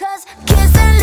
Cause kissing